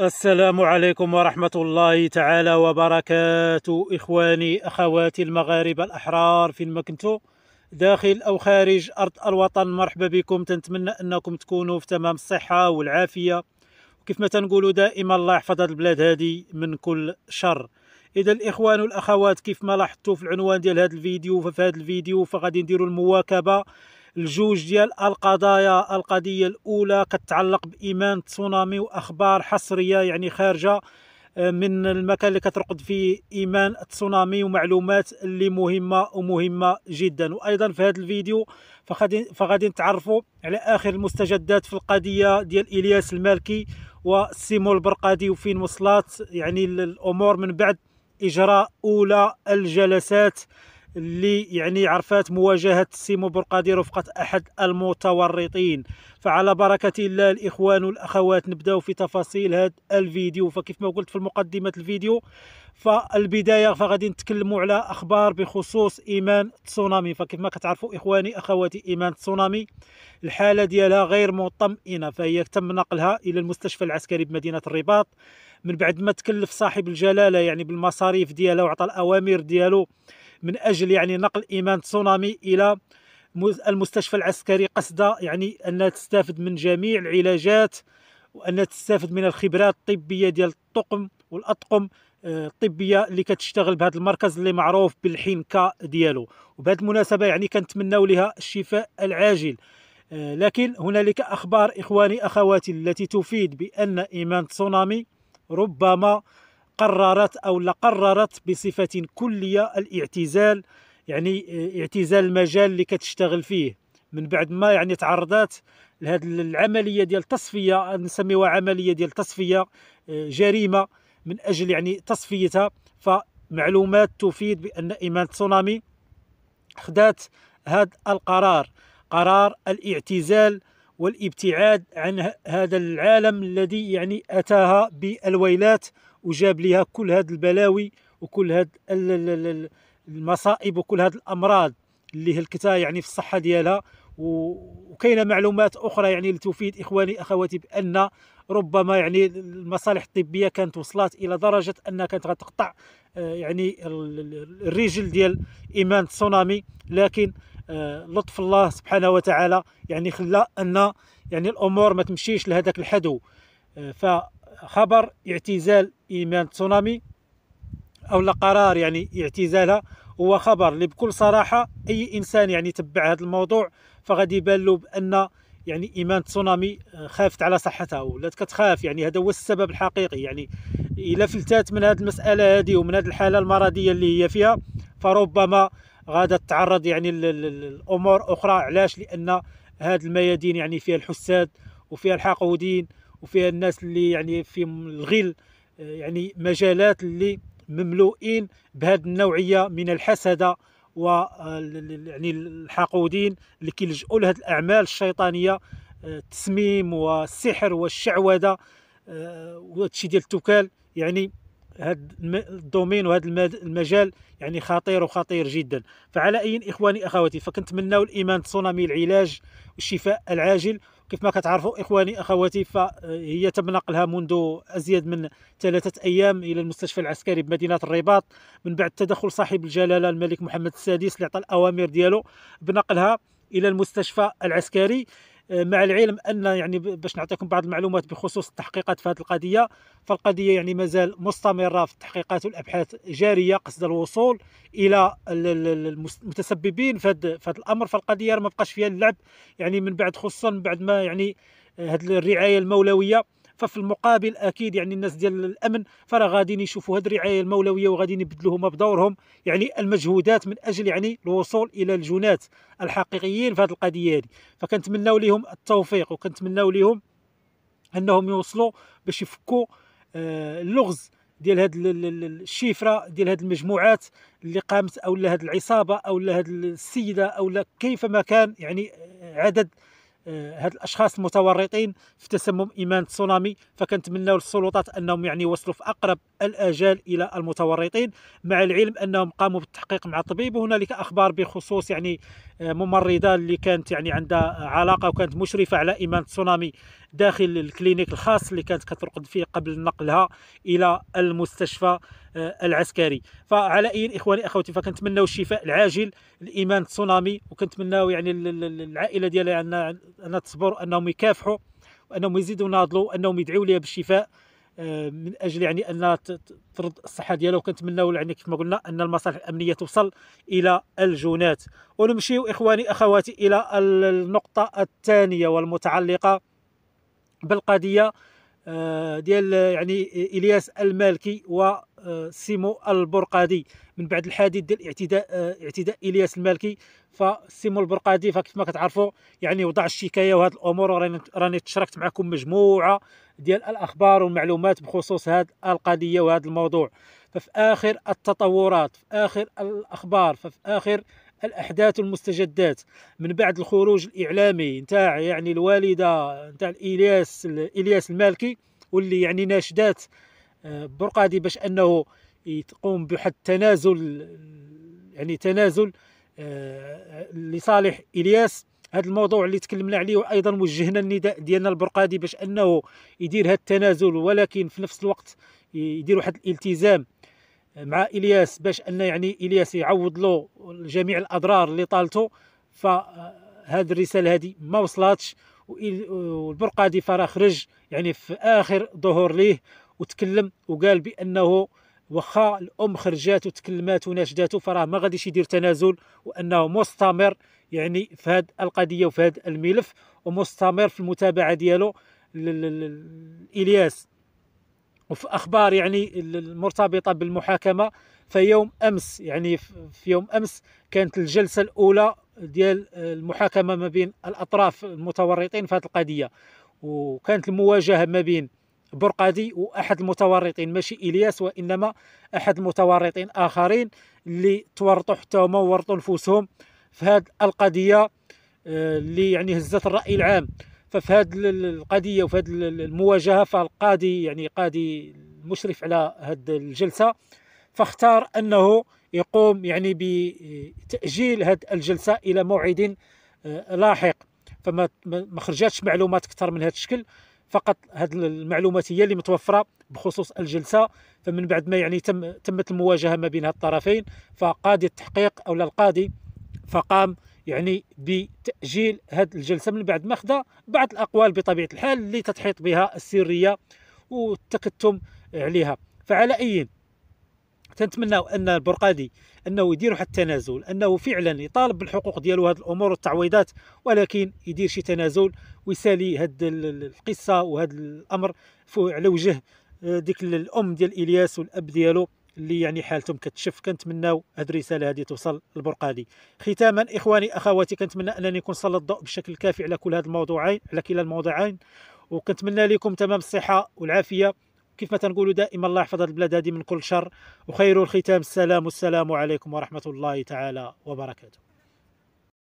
السلام عليكم ورحمة الله تعالى وبركاته إخواني أخواتي المغاربة الأحرار فين ما كنتو داخل أو خارج أرض الوطن مرحبا بكم تنتمنى أنكم تكونوا في تمام الصحة والعافية. وكيف ما تنقولوا دائما الله يحفظ البلاد هذه من كل شر. إذا الإخوان والأخوات كيف ما لاحظتوا في العنوان ديال هذا الفيديو ففي هذا الفيديو فغادي نديروا المواكبة. الجوج ديال القضايا القضية الأولى كتعلق بإيمان تسونامي وأخبار حصرية يعني خارجة آه، من المكان اللي كترقد فيه إيمان تسونامي ومعلومات اللي مهمة ومهمة جدا. وأيضا في هذا الفيديو فغادي نتعرفوا على آخر المستجدات في القضية ديال إلياس المالكي وسيمو البرقادي وفين وصلت يعني الأمور من بعد. إجراء أولى الجلسات. اللي يعني عرفات مواجهة سيمو برقادي رفقة أحد المتورطين. فعلى بركة الله الإخوان والأخوات نبداو في تفاصيل هذا الفيديو. فكيف ما قلت في مقدمة الفيديو فالبداية فغادي نتكلموا على أخبار بخصوص إيمان تسونامي. فكيف ما كتعرفوا إخواني أخواتي إيمان تسونامي الحالة ديالها غير مطمئنة فهي تم نقلها إلى المستشفى العسكري بمدينة الرباط. من بعد ما تكلف صاحب الجلالة يعني بالمصاريف ديالها وعطى الأوامر ديالو من أجل يعني نقل إيمان تسونامي إلى المستشفى العسكري قصد يعني انها تستافد من جميع العلاجات وانها تستافد من الخبرات الطبية ديال الطقم والأطقم آه، الطبيه اللي كتشتغل بهذا المركز اللي معروف بالحنكه ديالو. وبهذه المناسبة يعني كنتمناو لها الشفاء العاجل. آه، لكن هنالك أخبار إخواني أخواتي التي تفيد بأن إيمان تسونامي ربما قررت لا قررت بصفة كلية الاعتزال يعني آه، اعتزال المجال اللي كتشتغل فيه. من بعد ما يعني تعرضت لهذه العملية ديال التصفيه نسميوها عملية ديال تصفية آه، جريمة من أجل يعني تصفيتها. فمعلومات تفيد بأن إيمان تسونامي خدات هذا القرار قرار الاعتزال والابتعاد عن هذا العالم الذي يعني أتاها بالويلات وجاب لها كل هذه البلاوي وكل هذه المصائب وكل هذه الأمراض اللي هلكتها يعني في الصحة ديالها. وكاينة معلومات أخرى يعني لتفيد إخواني أخواتي بأن ربما يعني المصالح الطبية كانت وصلت إلى درجة أنها كانت غتقطع آه، يعني الرجل ديال إيمان تسونامي. لكن آه، لطف الله سبحانه وتعالى يعني خلى أن يعني الأمور ما تمشيش لهذاك الحدو. آه، فخبر اعتزال إيمان تسونامي أو لا قرار يعني اعتزالها هو خبر اللي بكل صراحة أي إنسان يعني تبع هذا الموضوع فغادي يبان له بأن يعني إيمان تسونامي آه، خافت على صحتها ولات كتخاف يعني هذا هو السبب الحقيقي يعني. إلا فلتات من هذه المسألة هذه ومن هذه الحالة المرضية اللي هي فيها فربما غادا تتعرض يعني الأمور أخرى علاش؟ لأن هذه الميادين يعني فيها الحساد وفيها الحاقودين وفيها الناس اللي يعني في الغل يعني مجالات اللي مملوئين بهذه النوعية من الحسده و يعني الحاقودين اللي كيلجؤوا لهذه الأعمال الشيطانية التسميم والسحر والشعوذة وهذا الشيء ديال التكال يعني هذا الدومين وهذا المجال يعني خطير وخطير جدا. فعلى أي إخواني أخواتي فكنتمناو الإيمان تسونامي العلاج والشفاء العاجل كيف ما كتعرفوا إخواني أخواتي فهي تم نقلها منذ أزيد من ثلاثة أيام إلى المستشفى العسكري بمدينة الرباط. من بعد تدخل صاحب الجلالة الملك محمد السادس اللي عطى الأوامر ديالو بنقلها إلى المستشفى العسكري. مع العلم أن يعني باش نعطيكم بعض المعلومات بخصوص التحقيقات في هذه القضية فالقضية يعني مازال مستمرة في التحقيقات والابحاث جارية قصد الوصول إلى المتسببين في هذا الأمر. فالقضية ما بقاش فيها اللعب يعني من بعد خصوصا من بعد ما يعني هذه الرعاية المولوية ففي المقابل أكيد يعني الناس ديال الأمن فراه غاديين يشوفوا هذه الرعاية المولوية وغاديين يبدلوا هما بدورهم يعني المجهودات من أجل يعني الوصول إلى الجنات الحقيقيين في هذه القضية هذه فكنتمناو لهم التوفيق وكنتمناو لهم أنهم يوصلوا باش يفكوا آه، اللغز ديال هاد الشفرة ديال هاد المجموعات اللي قامت أو هاد العصابة أو هاد السيدة أو كيفما كان يعني عدد آه، هاد الأشخاص المتورطين في تسمم إيمان تسونامي فكنتمناو للسلطات أنهم يعني يوصلوا في أقرب الآجال إلى المتورطين مع العلم أنهم قاموا بالتحقيق مع الطبيب وهنالك أخبار بخصوص يعني آه، ممرضه اللي كانت يعني عندها علاقة وكانت مشرفة على إيمان تسونامي. داخل الكلينيك الخاص اللي كانت كترقد فيه قبل نقلها إلى المستشفى آه، العسكري. فعلى أي إخواني اخواتي فكنتمناو الشفاء العاجل الايمان تسونامي وكنتمناو يعني العائلة ديالها انها تصبر أنهم يكافحوا وانهم يزيدوا يناضلوا أنهم يدعوا ليها بالشفاء آه، من أجل يعني انها ترد الصحة ديالها وكنتمناو يعني كما قلنا أن المصالح الأمنية توصل إلى الجونات. ونمشيو إخواني أخواتي إلى النقطة الثانية والمتعلقة بالقضية آه، ديال يعني إلياس المالكي وسيمو البرقادي. من بعد الحادث ديال اعتداء آه، اعتداء إلياس المالكي فسيمو البرقادي فكيف ما كتعرفوا يعني وضع الشكاية وهذه الأمور راني تشاركت معكم مجموعة ديال الأخبار والمعلومات بخصوص هذه القضية وهذا الموضوع. ففي آخر التطورات في آخر الأخبار ففي آخر الأحداث والمستجدات من بعد الخروج الإعلامي نتاع يعني الوالدة نتاع إلياس إلياس المالكي واللي يعني ناشدات آه، برقادي باش أنه يقوم بواحد التنازل يعني تنازل آه، لصالح إلياس. هذا الموضوع اللي تكلمنا عليه وأيضا وجهنا النداء ديالنا البرقادي باش أنه يدير هذا التنازل ولكن في نفس الوقت يدير واحد الالتزام مع إلياس باش أن يعني إلياس يعوض له جميع الأضرار اللي طالته. فهذه الرسالة هذه ما وصلاتش والبرقادي فرا خرج يعني في آخر ظهور ليه وتكلم وقال بأنه واخا الأم خرجات وتكلمات وناشداته فراه ما غاديش يدير تنازل وأنه مستمر يعني في هذه القضية وفي هذا الملف ومستمر في المتابعة ديالو إلياس. وفي أخبار يعني المرتبطة بالمحاكمة فيوم أمس يعني في يوم أمس كانت الجلسة الأولى ديال المحاكمة ما بين الأطراف المتورطين في هذه القضية وكانت المواجهة ما بين برقادي وأحد المتورطين ماشي إلياس وإنما أحد المتورطين آخرين اللي تورطوا حتى هما وورطوا نفوسهم في هذه القضية آه، اللي يعني هزت الرأي العام. ففي هذه القضية وفي هذه المواجهة فالقاضي يعني قاضي المشرف على هذه الجلسة فاختار أنه يقوم يعني بتأجيل هذه الجلسة إلى موعد آه، لاحق. فما ما خرجاتش معلومات أكثر من هذا الشكل فقط هذه المعلومات هي اللي متوفرة بخصوص الجلسة. فمن بعد ما يعني تم تمت المواجهة ما بين الطرفين فقاضي التحقيق أو القاضي فقام يعني بتأجيل هذه الجلسة من بعد ما خدا بعض الأقوال بطبيعة الحال اللي تتحيط بها السرية والتكتم عليها. فعلى أي تنتمناو أن البرقادي أنه يدير واحد التنازل أنه فعلا يطالب بالحقوق ديالو هذه الأمور والتعويضات ولكن يدير شي تنازل ويسالي هذه القصة وهذا الأمر على وجه آه، ديك الأم ديال إلياس والأب ديالو. اللي يعني حالتهم كتشف كنتمناو هذه الرسالة هذه توصل للبرقادي. ختاما إخواني أخواتي كنتمنى أنني نكون سلط الضوء بشكل كافي على كل هذه الموضوعين على كلا الموضوعين. وكنتمنى لكم تمام الصحة والعافية. كيف ما تنقولوا دائما الله يحفظ البلاد هذه من كل شر. وخير الختام السلام والسلام عليكم ورحمة الله تعالى وبركاته.